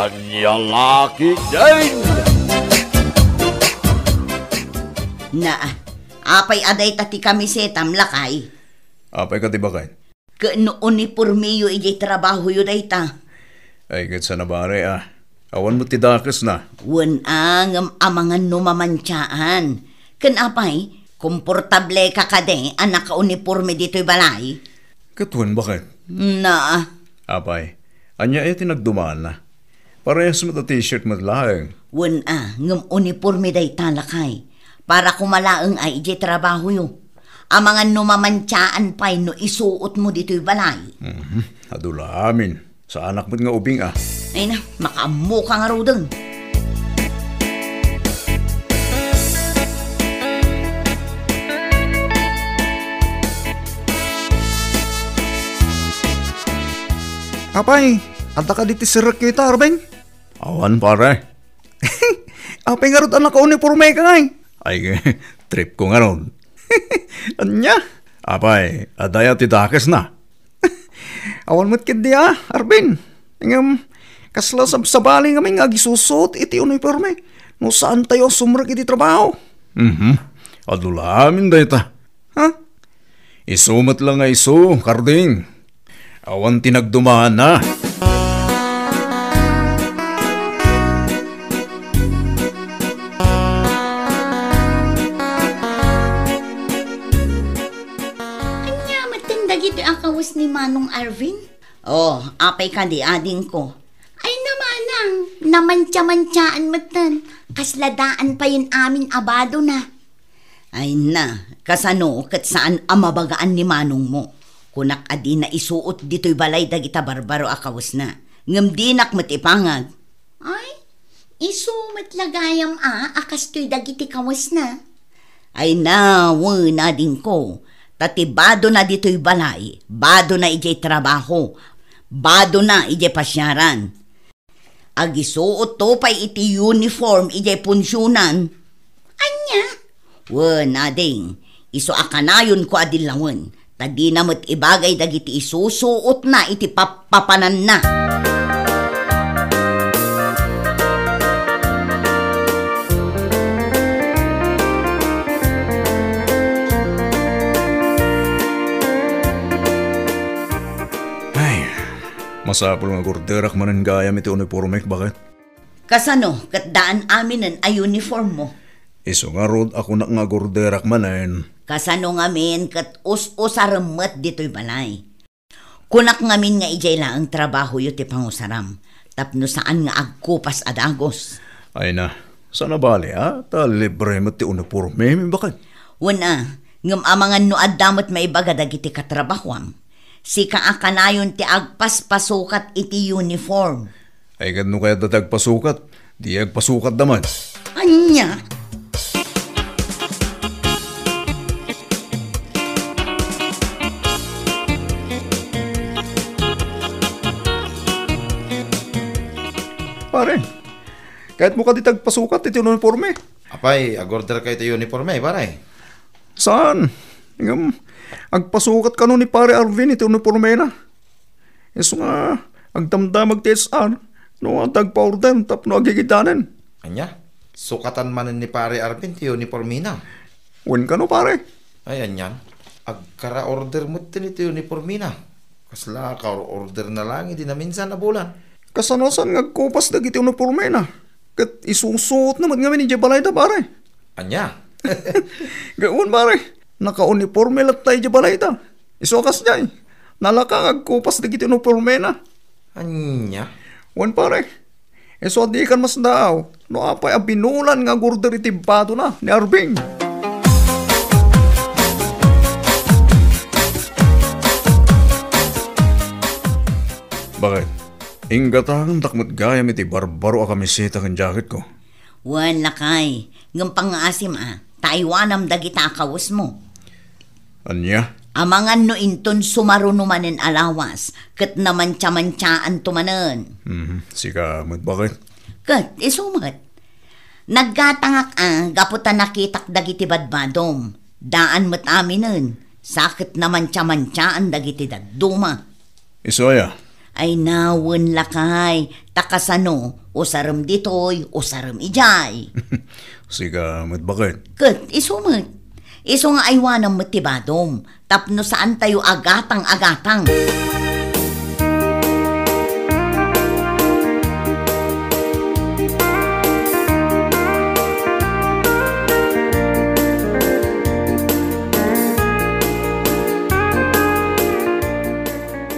Anyang laki din! Na, apay aday tati kami setam lakay. Apay ka di ba kay? Kano uniformiyo ijay trabaho yu day ta. Ay, kat sa nabare ah. Awan mo tidakas na. Wan ang amangan numamansyaan. Kan apay, komportable ka kade ang naka-uniforme dito'y balay. Katuan bakit? Na, Apay, anya ay tinagdumaan na. Parehas mo ta t-shirt mo lahing. wan a, ngam uniforme day talakay. Para kumalaang ay ijay trabaho yu. Ang mga numamansyaan pa'y no isuot mo dito'y balay. Mhm. Adula amin. Sa anak mo't nga ubing ah. Ay na, makaamu ka nga raw dun. Apay, anta ka diti sirak kita, Arbeng. Awan pare. Apay nga rin anak ka uniforme ka ngay. Ay, trip ko nga ron. Anya? Apay, adaya tidakas na. Awan mo't kid di ah, Arbin. Ngam, kasla sab sabali may nga gisusot iti uniforme. No saan tayo sumrak iti trabaho? Mhm. Adula amin dayta. Ha? Isumat lang nga isu, karding. Awan tinagdumaan na. Manong Arvin? Oh, apay ka di ading ko. Ay namanang, namantya-mantyaan matan. Kasladaan pa yun amin abado na. Ay na, kasano kat saan amabagaan ni Manong mo. Kunak adi na isuot dito'y balay dagita barbaro akawas na. Ngam dinak matipangag. Ay, isumat lagayam a, akas to'y dagiti kawas na. Ay na, na din ko. Tatibado na dito'y balay, bado na ijay trabaho, bado na ijay pasyaran. Agisuot to pa'y iti uniform ijay punsyonan. Anya? Wa na ding, iso akanayon ko adilawan. Tadi na mo't ibagay dagiti isusuot na iti papapanan na. Masapul nga gorderak manan gayam iti uniforme bakit? Kasano, kat daan aminan ay uniform mo. Iso nga rod ako na nga gorderak manan. Kasano nga min kat us-usaremet dito'y balay. Kunak nga min nga ijay lang ang trabaho yu ti pangusaram. Tapno saan nga agkupas adagos. Ay na, sana bali ha? Ta libre mo ti uniforme, bakit? Una, ngam amangan no adamot maibaga dagiti katrabahwam. Si kaakanayon ti agpaspasukat iti uniform. Ay kad no kaya datag pasukat, di agpasukat daman. Anya? Pare, kahit mo ka di tagpasukat iti uniforme. Apay, agorder kayo ito uniforme, paray. Saan? Ngam, agpasukat ka nun ni pare Arvin iti uniforme na. Iso nga, agdamdamag TSR, no ang tagpa-order, tapno agigitanan. Anya? Sukatan man ni pare Arvin ti uniforme na. Wen ka no pare. Ay, anyan. Agkara-order mo iti uniforme na. Kasla ka order na lang, hindi na minsan na bulan. Kasanosan nga kupas dagiti uniforme na. Kat isusuot naman nga ni Jabalay da pare. Anya? Gawon pare, naka-uniforme lang tayo Jabalay da. Isukas niya eh. Nalaka agkupas dagiti uniforme na. Anya? Wan pare, eso di kan mas daw. No apay abinulan nga gurder iti bado na ni Arbing. Bakit? Inggatang takmot gayam iti barbaro a kamiseta kan jacket ko. Wan lakay, ngam pangasim ah. Taiwanam dagita kawas mo. Anya? Amangan no inton sumarunumanen alawas, kat naman tsamantsaan tumanen. Mhm, sika mo't bakit? Kat, isumat. Naggatangak ah, gaputan nakitak dagiti badbadom. Daan mat aminen. Sakit naman tsamantsaan dagiti daduma. Isoya, Ay nawan lakay, takasano, usaram ditoy, usaram ijay. Siga, mat bakit? Kat, iso mo. Iso nga aywanang matibadom, tapno saan tayo agatang-agatang.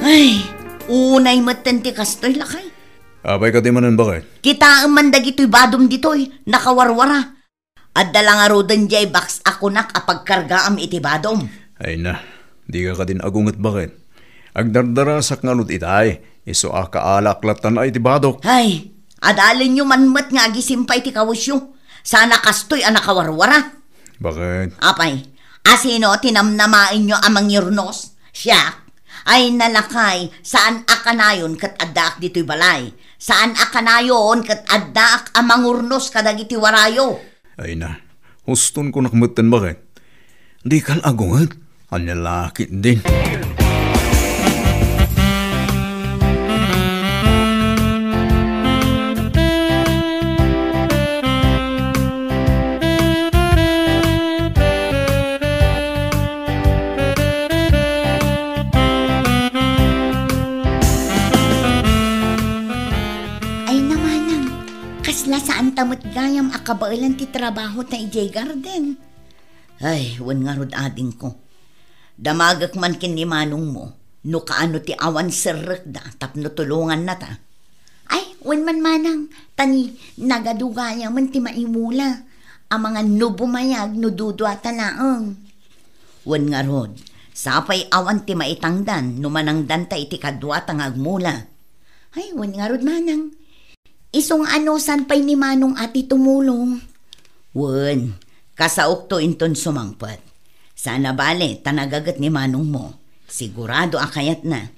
Ay, unay matenti kastoy lakay. Apay ka di manan bakit? Kita ang mandag ito'y badom dito'y, nakawarwara. At dala nga rodan jay box ako nak apagkarga am iti badom. Ay na, di ka ka din agungat bakit? Agdardara sa nganod itay, iso a kaalaklatan ay tibadok. Ay, adalin nyo manmat nga agisimpay ti kawasyo. Sana kastoy ang nakawarwara. Bakit? Apay, asino tinamnamain nyo amang yurnos? Siya, ay nalakay saan akanayon kat addaak dito'y balay. Saan akanayon kat addaak amang urnos kadagiti warayo. Ay na, huston ko nakmutan bakit? Di ka agungat, anyalakit din. Gayam akabailan ti trabaho ta ijay garden. Ay, wan nga rod ading ko. Damagak man kin ni manong mo, no kaano ti awan serrek da, tapno tulungan na ta. Ay, wan man manang, tani nagadugaya man ti maimula. Ang mga nubumayag no dudwa talaang. Wan nga rod, sapay awan ti maitangdan, numanangdan ta iti kadwa tang agmula. Ay, wan nga rod manang. Isong ano san pa'y ni Manong ati tumulong. Wan, kasaok to inton sumangpat. Sana bale, tanagagat ni Manong mo. Sigurado akayat na.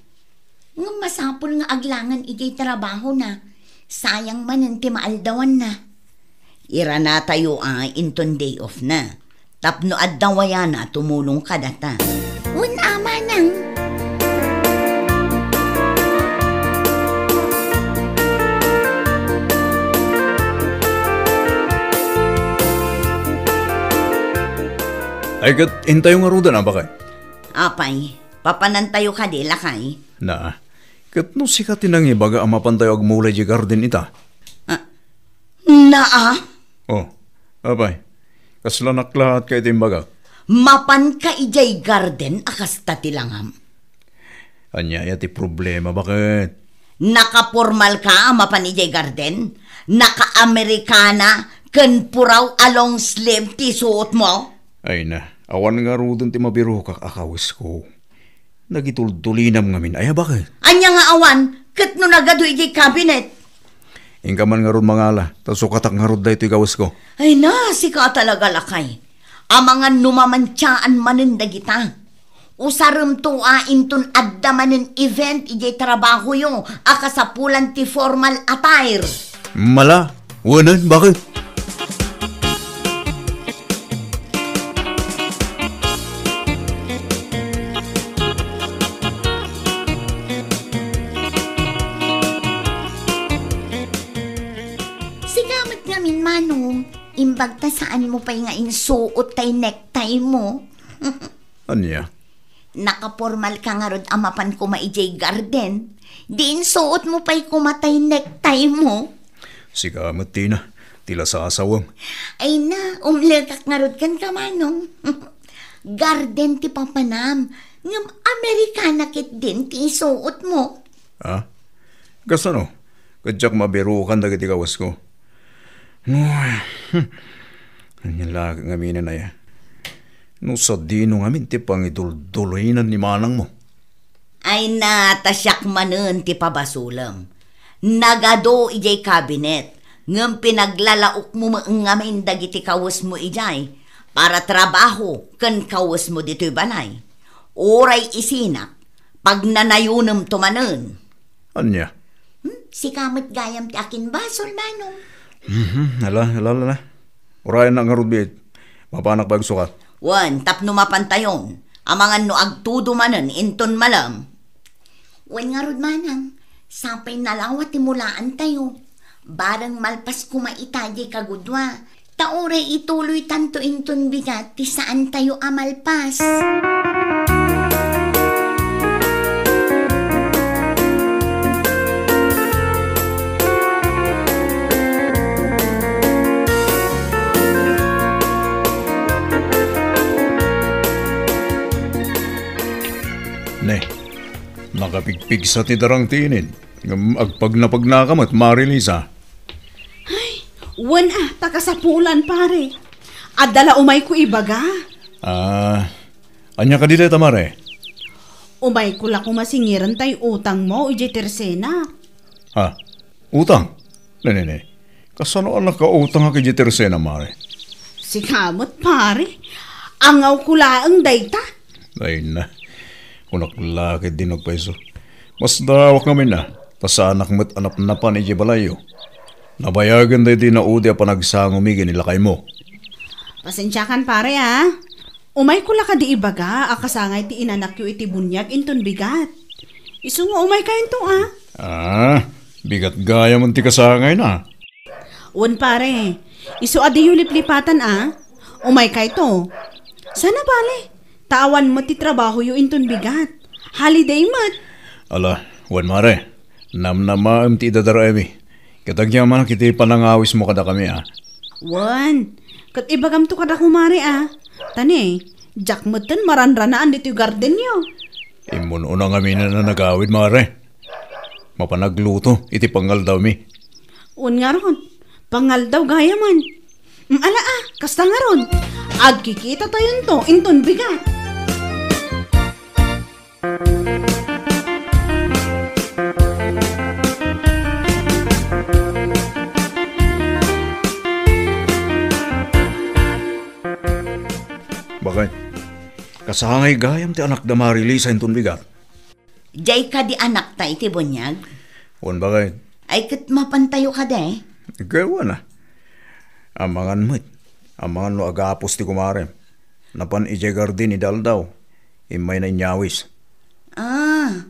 Nga masapol nga aglangan ijay trabaho na. Sayang man ti maaldawan na. Ira na tayo ay inton day off na. Tapno at dawaya na tumulong ka data. Un ama Ay kat, intay nga ruda na bakit? Apay, papanantayo ka di lakay. Na, kat no sikat tinang ibaga ang mapantayo agmulay di garden ita. Naa, Oh, apay, kaslanak lahat kay timbaga. mapan ka ijay garden akas tatilangam. Anya ti problema bakit? Nakapormal ka mapan ijay garden? Naka-Amerikana ken puraw along sleeve ti suot mo? Ay na, awan nga rudon ti mabiro kak akawis ko. Nagitultulinam ngamin, ay bakit? Anya nga awan, ket no nagado ijay cabinet. Ingka man nga ron mangala, tas sukatak nga ron dahito igawas ko. Ay na, si ka talaga lakay. Ang mga numamansyaan manin dagita. Usarum to a inton adda manin event ijay trabaho yo akasapulan ti formal attire. Mala, wanan, bakit? Saan mo pa'y nga insuot tay necktie mo. Anya? Nakapormal ka nga rod amapan ko maijay garden. Diin suot mo pa'y kumatay necktie mo. Sika matina, tila sa asawang. Ay na, umlekak nga rod kan ka manong. garden ti papanam. Ngam Amerikana kit din ti isuot mo. Ha? Kasano? Kadyak mabiro kan dagit igawas ko. Uy, Anya lagi nga minan na ya. No sa dino nga min ti pangidulduloinan ni manang mo. Ay na, tasyak manen ti pabasulam. Nagado ijay kabinet. Ngam pinaglalaok mo maangamin dagiti kawas mo ijay. Para trabaho, kan kawas mo dito'y balay. Oray isinak, pag nanayunam tumanen. Anya? Hmm? Si kamot gayam ti akin basol manong. Hmm, hala, hala, hala. Urayan na nga rubit. Mapanak ba ang sukat? Wan, tapno mapantayon. Amangan no agtudo manen, inton malam. Wan nga rod manang, Sapay nalawat timulaan tayo. Barang malpas kumaitaji kagudwa. Taure ituloy tanto inton bigat ti saan tayo amalpas. Ne, nakapigpig sa tidarang tinin. Ngam agpag na pagnakamat, Marilisa. Wan ah, takasapulan pare. Adala umay ko ibaga. Ah, anya ka dito, Tamare? Umay ko la kumasingiran tay utang mo, ije tersena. Ha? Utang? Ne, ne, ne. Kasano anak ka utang ka kay Tersena, Mare? Si kamot pare. Angaw ko laang dayta. Ay na. Kunak laki din og peso. Mas dawak namin na. Tasa anak mo't anap na pa ni Jibalayo. Nabayagan day din na udi pa nagsangumigi nila kay mo. Pasensyakan pare ah. Umay ko la ka di ibaga, akasangay ti inanak yu iti bunyag inton bigat. Iso nga umay kayo to ah. Ah, bigat gaya man ti kasangay na. Wan pare, iso adi yu liplipatan ah. Umay kay to. Sana bale, tawan mo ti trabaho yu inton bigat. Holiday mat. Ala, wan mare. Nam na maam ti dadara emi. Katagya man kiti panangawis mo kada kami ah. Wan, kat ibagam to kada kumari ah. Tani, Jack Mutten maranranaan dito yung garden nyo. Imun unang kami na nagawid mare. Mapanagluto, iti pangal daw mi. Un nga ron, pangal daw gaya man. Mm, ala ah, kasta nga ron. Agkikita tayo to, inton bigat. Bakit? Kasangay gayam ti anak da Marilisa intun bigat. Jay ka di anak ta iti bunyag. Wan bakit? Ay kat mapantayo ka de. Gawa na. Amangan mo't. Amangan no agapos ti kumarem. Napan ijegar din idal daw. Imay na inyawis. Ah,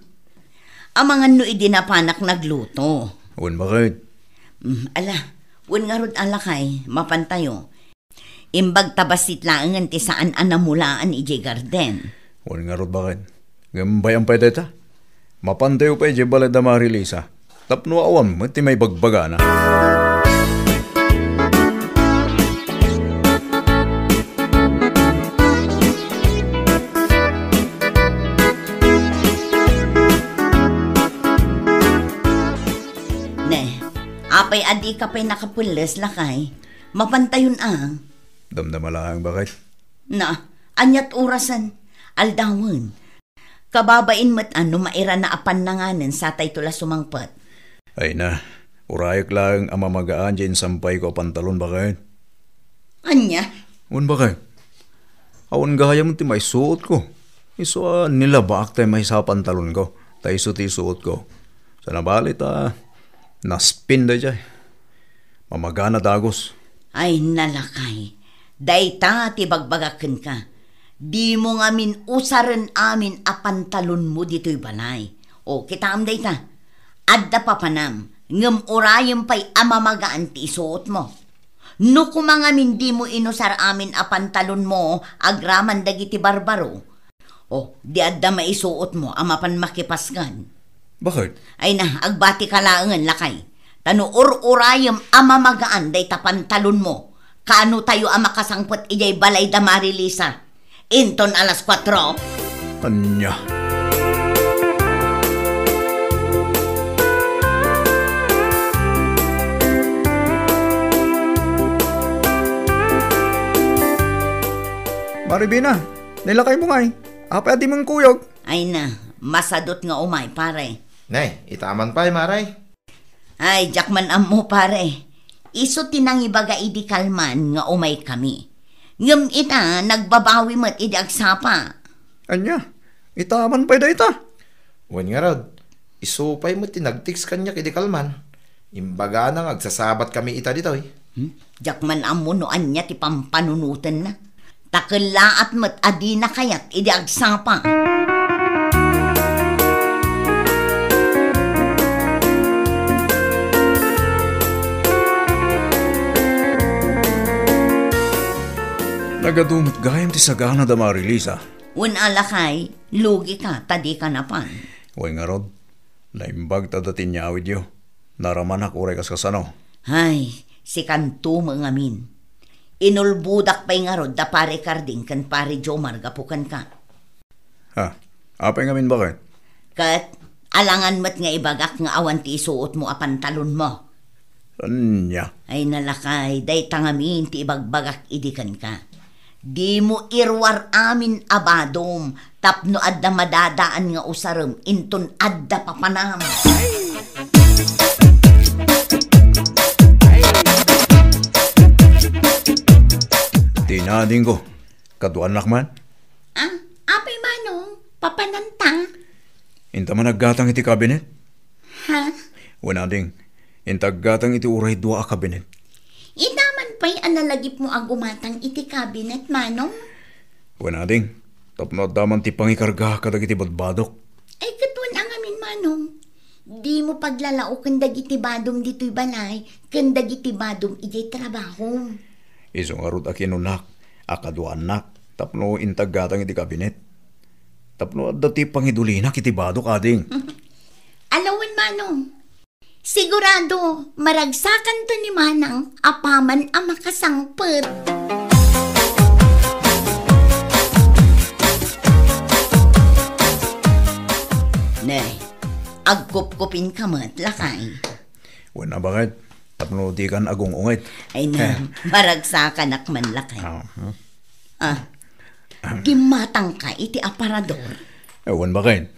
amangan no idinapanak nagluto. Wan bakit? Mm, ala, wan nga rod ala kay, mapantayo. Imbag tabasit laangan ti saan anamulaan ije garden. Wan nga rod bakit? Gambay ang pwede ta. Mapantayo pa ije balad da Marilisa. Tapno awan mo ti may bagbaga na. Apay adi ka pa'y nakapulis lakay. Mapantayon ang. Damdamalang bakit? Na, anyat orasan, aldawan. Kababain mat ano maira na apan nanganan sa tay tula sumangpat. Ay na, urayak lang ang mamagaan dyan sampay ko pantalon bakit? Anya, Un bakit? Awan gaya mo ti may suot ko. Iso ah, nilabak tayo may sa pantalon ko. Tayo suot ko. Sa nabalit ah, naspin da dyan. Mamagana dagos. ay nalakay. Dayta ti bagbagaken ka. Di mo nga min usaran amin a pantalon mo dito'y balay. O kita am dayta. Adda pa panam. Ngam urayam pa'y amamagaan ti isuot mo. No kumanga min di mo inusar amin a pantalon mo agraman dagiti barbaro. O di adda maisuot mo amapan makipasgan. Bakit? Ay na, agbati ka laangan lakay. Tano ur-urayam amamagaan day tapantalon mo. Kaano tayo ang makasangpot ijay balay da Marilisa. Inton alas 4. Anya. Maribina, nilakay mo nga eh. Apa adi mong kuyog. Ay na, masadot nga umay pare. Nay, itaman pa eh, maray. Ay, jakman ammo pare. Iso tinang ibaga idi kalman nga umay kami. Ngam ita, nagbabawi mat idi agsapa. Anya, itaman pa ita. Wan nga rod, isupay mo tinagtix kanya kidi kalman. Imbaga nang agsasabat kami ita dito eh. Hmm? Jakman ammo no anya ti pampanunutan na. Takalaat mat adi na kayat idi agsapa. Nagadumot gayam ti sagana da marilisa. Un alakay, lugi ka, tadi ka na pan. Way nga rod, naimbag tadatin niya awid yo. Naramanak uray kas kasano. Ay, si kanto mga min. Inulbudak pa'y nga rod da pare karding kan pare Jomar gapukan ka. Ha? Apay ngamin bakit? Kat, alangan mat nga ibagak nga awan ti isuot mo a pantalon mo. Anya. Ay nalakay, day tangamin ti ibagbagak idikan ka. Di mo irwar amin abadom, tapno adda madadaan nga usarem, inton adda papanam. Tinading ko. Kaduan lakman. Ah, apay manong, papananta. Inta man naggatang iti kabinet. Ha? Wala ding. Intaggatang iti uray dua a kabinet. Inaman pa'y analagip mo agumatang iti cabinet, manong? Wala ding. Tapno daman ti pangikarga kadag iti badbadok. Ay, katuan ang amin, manong. Di mo paglalao kung dagiti badom dito'y balay, kung dagiti badom iti trabaho. Isong arut akinunak. Akaduan nak. Tapno intaggatang iti kabinet. Tapno adda ti pangidulinak iti badok ading. Alawan, manong. Sigurado, maragsakan to ni Manang, apaman ang makasangpet. Nay, agkup-kupin ka mat, lakay. Wala bakit? Tapno di kan agong ungit. Ay na, maragsakan ak man lakay. Ah, hmm. Ah, gimatang ka iti aparador. Ewan bakit?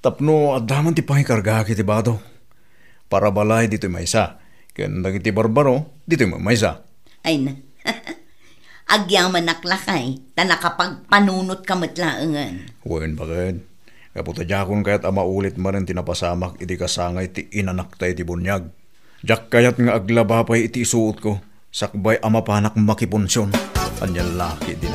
Tapno adaman ti pangikarga kiti badok. Para balay dito maysa. Ken dagiti barbaro dito maysa. Ay na. Agyaman naklakay, ta nakapagpanunot ka matlaangan. Wen bakit? Kaputa jakon kayat ama ulit man tinapasamak iti kasangay ti inanak tayo ti bunyag. Jak kayat nga aglabapay iti isuot ko. Sakbay ama panak makiponsyon. Anyang laki din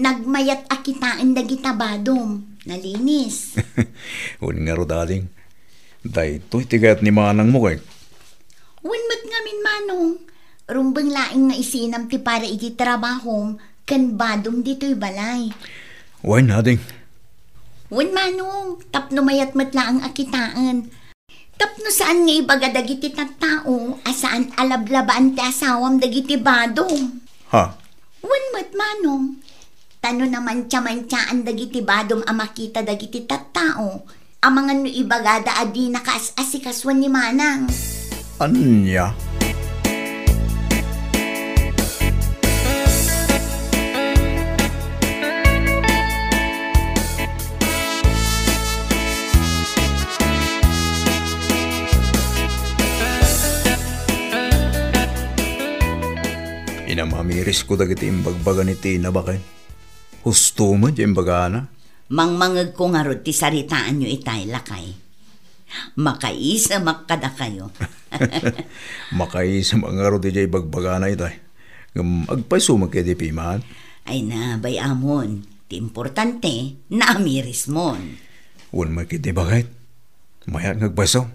Nagmayat akitaan dagita badom. Nalinis. Wen nga ro daling. Dahito tigayat ni manang mo kay. Unmat nga min manong. Rumbang laing nga isinam ti para iti trabaho kan badom dito'y balay. Wen nading. Wan manong, tapno mayat matla ang akitaan. Tapno saan nga ibaga dagiti tattao, asaan alablabaan ti asawam dagiti badom. Ha? Wan mat manong. Tano naman tiyamansaan dagiti badom a makita dagiti tattao. Amangan no ibagada adi nakaas-asikaswan ni Manang. Anya? Inamamiris ko dagiti imbagbaga ni Tina bakay. Husto mo di imbagana. Mangmangag ko nga rod ti saritaan nyo itay lakay. Makaisa makada kayo. Makay sa mga ro di bagbagana itay. Agpaiso magkedi piman. Ay na, bay amon. Ti importante, naamiris mon. Wan magkedi bagay. Mayat ngagpaiso.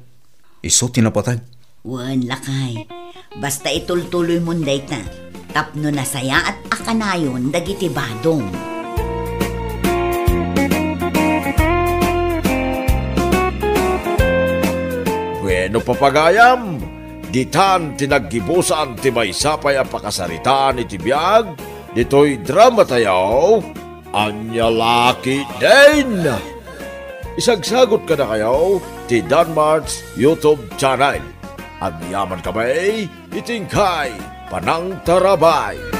Iso tinapatay. Wan lakay. Basta itultuloy mon dayta. Tapno na saya at akanayon dagiti badong. Bueno papagayam, ditan tinaggibusan ti may sapay ang pakasaritaan iti biyag, dito'y drama tayo, anya laki din. Isagsagot ka na kayo, ti Danmarks YouTube channel. Ang yaman kamay, itingkay, panang tarabay.